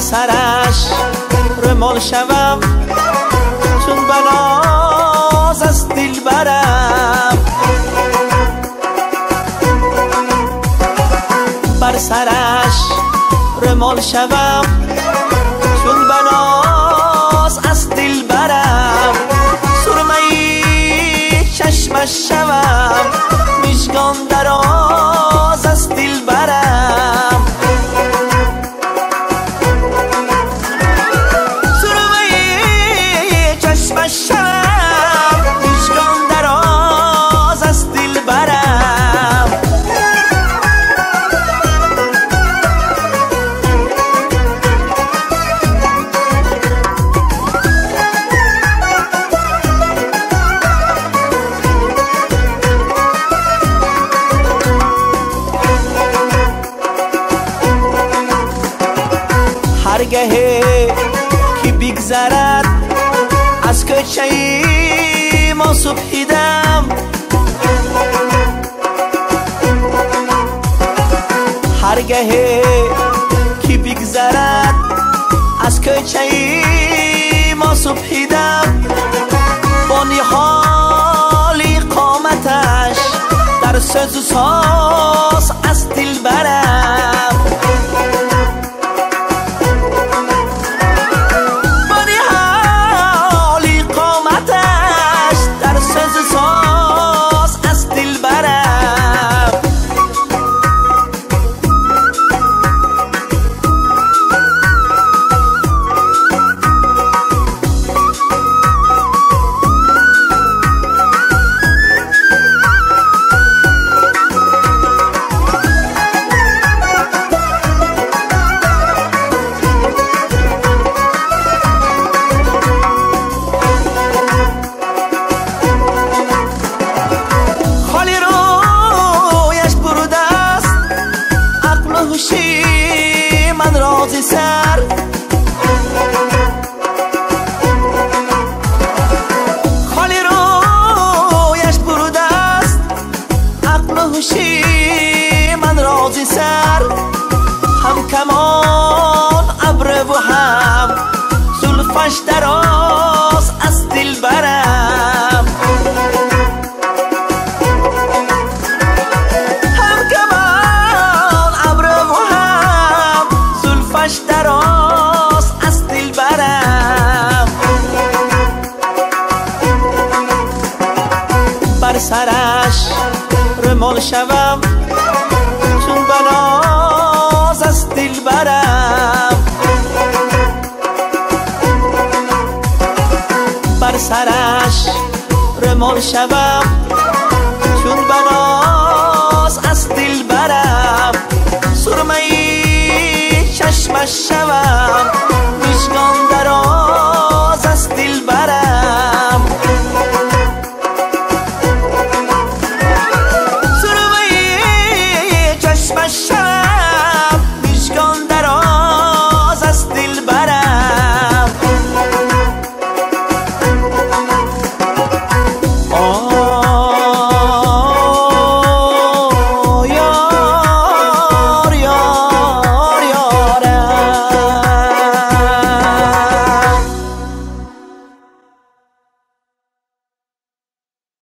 سرش رمال شوم چون بناز از دل برم. بر سرش رمال شوم چون بناز از دل برم. سرمه چشمش شوم میشگان دراز هرگهه که بگذرد از کچه ما صبحیدم هرگهه که بگذرد از کچه ما صبحیدم با نحالی قامتش در سز و زلفش دراز از دل برم. دراز از دل برم. بر سرش رمال شوم. چشم رمال شوم. چون بنا